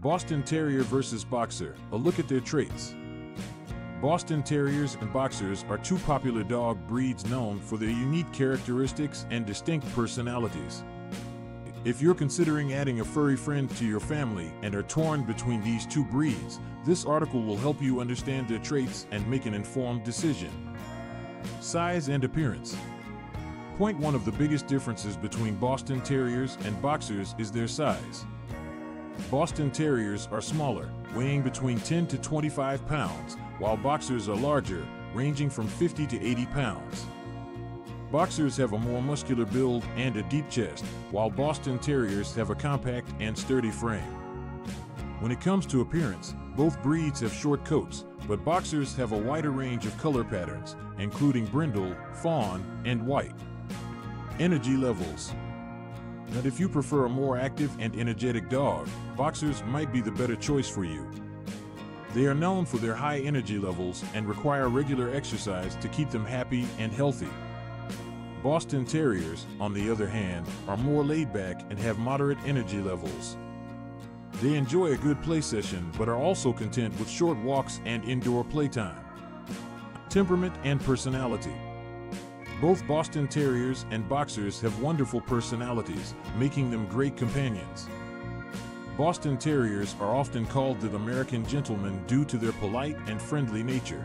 Boston Terrier versus Boxer, a look at their traits. Boston Terriers and Boxers are two popular dog breeds known for their unique characteristics and distinct personalities. If you're considering adding a furry friend to your family and are torn between these two breeds, this article will help you understand their traits and make an informed decision. Size and appearance. Point one of the biggest differences between Boston Terriers and Boxers is their size. Boston Terriers are smaller, weighing between 10 to 25 pounds, while Boxers are larger, ranging from 50 to 80 pounds. Boxers have a more muscular build and a deep chest, while Boston Terriers have a compact and sturdy frame. When it comes to appearance, both breeds have short coats, but Boxers have a wider range of color patterns, including brindle, fawn, and white. Energy levels. Now, if you prefer a more active and energetic dog, Boxers might be the better choice for you. They are known for their high energy levels and require regular exercise to keep them happy and healthy. Boston Terriers, on the other hand, are more laid back and have moderate energy levels. They enjoy a good play session but are also content with short walks and indoor playtime. Temperament and personality. Both Boston Terriers and Boxers have wonderful personalities, making them great companions. Boston Terriers are often called the American gentleman due to their polite and friendly nature.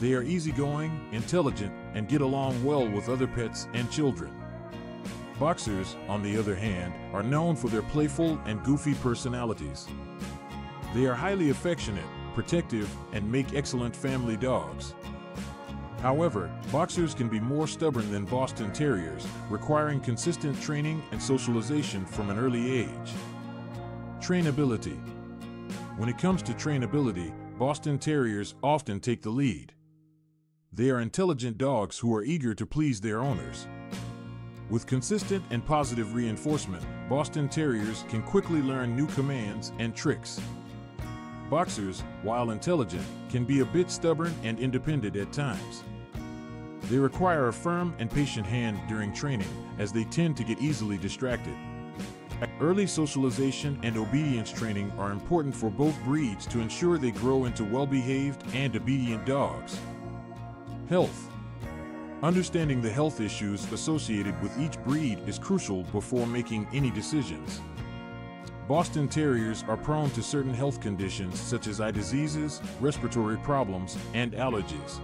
They are easygoing, intelligent, and get along well with other pets and children. Boxers, on the other hand, are known for their playful and goofy personalities. They are highly affectionate, protective, and make excellent family dogs. However, boxers can be more stubborn than Boston Terriers, requiring consistent training and socialization from an early age. Trainability. When it comes to trainability, Boston Terriers often take the lead. They are intelligent dogs who are eager to please their owners. With consistent and positive reinforcement, Boston Terriers can quickly learn new commands and tricks. Boxers, while intelligent, can be a bit stubborn and independent at times. They require a firm and patient hand during training, as they tend to get easily distracted. Early socialization and obedience training are important for both breeds to ensure they grow into well-behaved and obedient dogs. Health. Understanding the health issues associated with each breed is crucial before making any decisions. Boston Terriers are prone to certain health conditions such as eye diseases, respiratory problems, and allergies.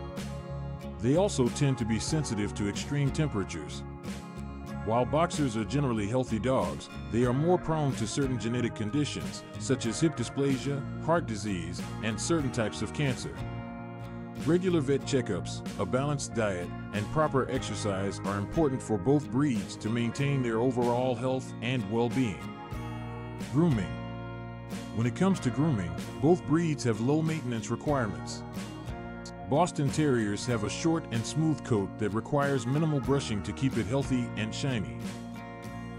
They also tend to be sensitive to extreme temperatures. While boxers are generally healthy dogs, they are more prone to certain genetic conditions, such as hip dysplasia, heart disease, and certain types of cancer. Regular vet checkups, a balanced diet, and proper exercise are important for both breeds to maintain their overall health and well-being. Grooming. When it comes to grooming, both breeds have low maintenance requirements. Boston Terriers have a short and smooth coat that requires minimal brushing to keep it healthy and shiny.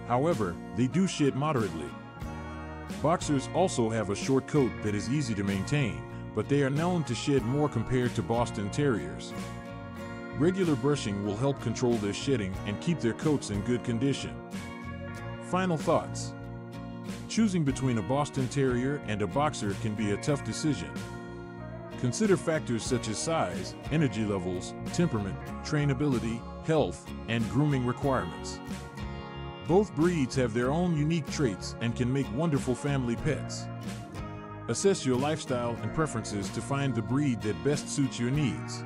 However, they do shed moderately. Boxers also have a short coat that is easy to maintain, but they are known to shed more compared to Boston Terriers. Regular brushing will help control their shedding and keep their coats in good condition. Final thoughts. Choosing between a Boston Terrier and a Boxer can be a tough decision. Consider factors such as size, energy levels, temperament, trainability, health, and grooming requirements. Both breeds have their own unique traits and can make wonderful family pets. Assess your lifestyle and preferences to find the breed that best suits your needs.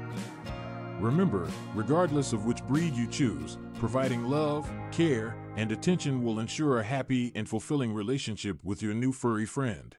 Remember, regardless of which breed you choose, providing love, care, and attention will ensure a happy and fulfilling relationship with your new furry friend.